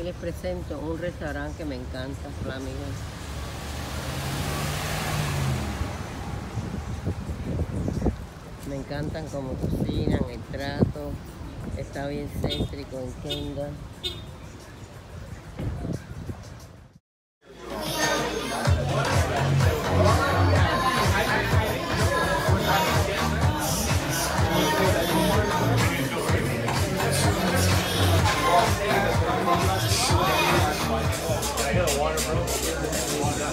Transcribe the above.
Aquí les presento un restaurante que me encanta, Flamingo. Me encantan como cocinan, el trato, está bien céntrico en Kendall. water, bro. Water.